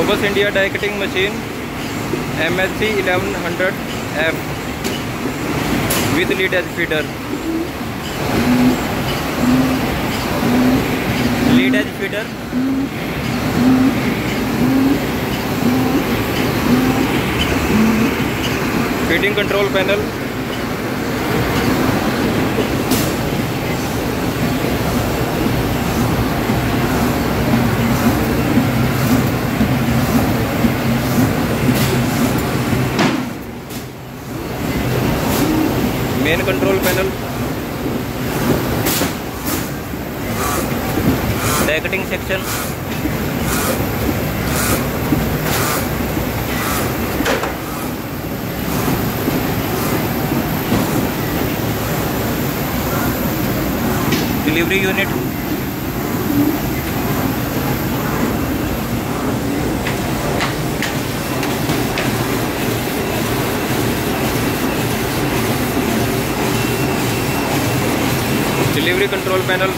Bogus India Die Cutting Machine MSC 1100F with lead edge feeder. Lead edge feeder. Feeding control panel. Main control panel bracketing section delivery unit delivery control panel